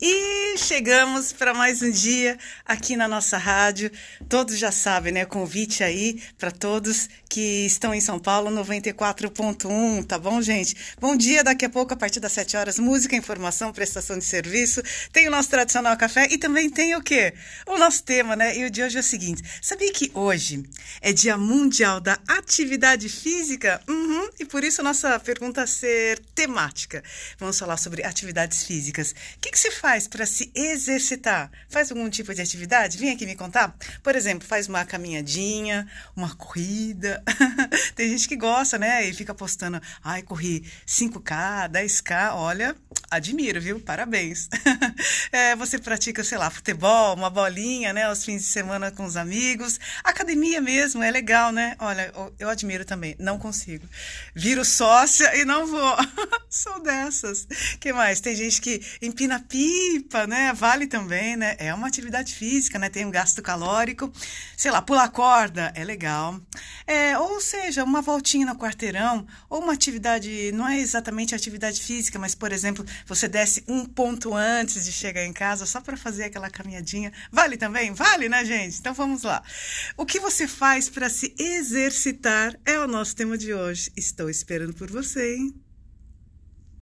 E chegamos para mais um dia aqui na nossa rádio. Todos já sabem, né? Convite aí para todos que estão em São Paulo, 94.1, tá bom, gente? Bom dia, daqui a pouco, a partir das 7 horas, música, informação, prestação de serviço. Tem o nosso tradicional café e também tem o quê? O nosso tema, né? E o de hoje é o seguinte: sabia que hoje é Dia Mundial da Atividade Física? Uhum, e por isso nossa pergunta ser temática. Vamos falar sobre atividades físicas. O que, que se faz? para se exercitar? Faz algum tipo de atividade? Vem aqui me contar. Por exemplo, faz uma caminhadinha, uma corrida. Tem gente que gosta, né? E fica postando, ai, corri 5K, 10K. Olha, admiro, viu? Parabéns. é, você pratica, sei lá, futebol, uma bolinha, né? Aos fins de semana com os amigos. Academia mesmo, é legal, né? Olha, eu admiro também. Não consigo. Viro sócia e não vou. Sou dessas. que mais? Tem gente que empina pipa né? Vale também, né? É uma atividade física, né? Tem um gasto calórico. Sei lá, pular corda é legal. É, ou seja, uma voltinha no quarteirão, ou uma atividade, não é exatamente atividade física, mas, por exemplo, você desce um ponto antes de chegar em casa só para fazer aquela caminhadinha. Vale também? Vale, né, gente? Então vamos lá. O que você faz para se exercitar é o nosso tema de hoje. Estou esperando por você, hein?